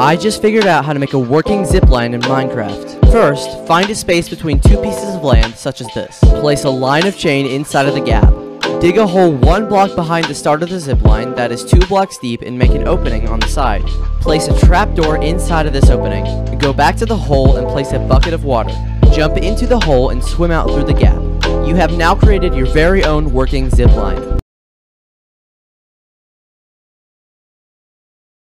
I just figured out how to make a working zipline in Minecraft. First, find a space between two pieces of land, such as this. Place a line of chain inside of the gap. Dig a hole one block behind the start of the zipline that is two blocks deep and make an opening on the side. Place a trapdoor inside of this opening. Go back to the hole and place a bucket of water. Jump into the hole and swim out through the gap. You have now created your very own working zipline.